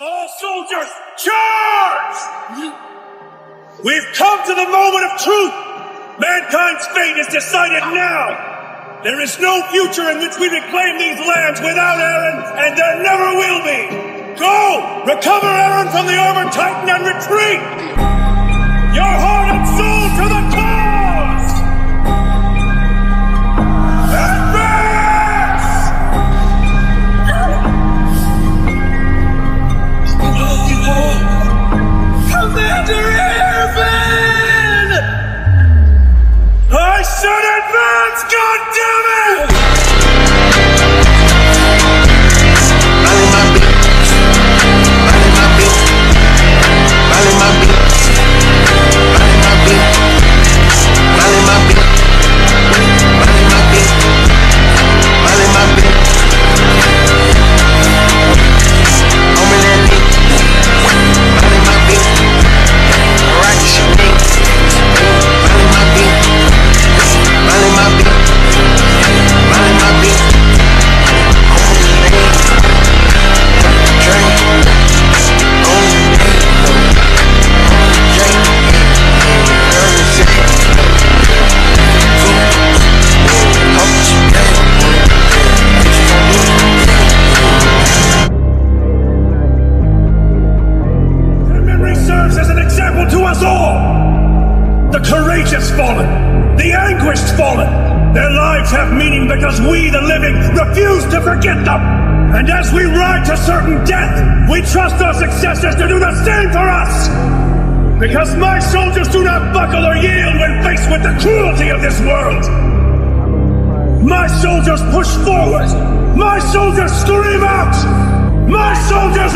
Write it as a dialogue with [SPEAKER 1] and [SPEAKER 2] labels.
[SPEAKER 1] All soldiers, charge! We've come to the moment of truth. Mankind's fate is decided now. There is no future in which we reclaim these lands without Eren, and there never will be. Go! Recover Eren from the armored titan and retreat! Advance, goddammit! The courageous fallen, the anguished fallen. Their lives have meaning because we, the living, refuse to forget them. And as we ride to certain death, we trust our successors to do the same for us. Because my soldiers do not buckle or yield when faced with the cruelty of this world. My soldiers push forward. My soldiers scream out. My soldiers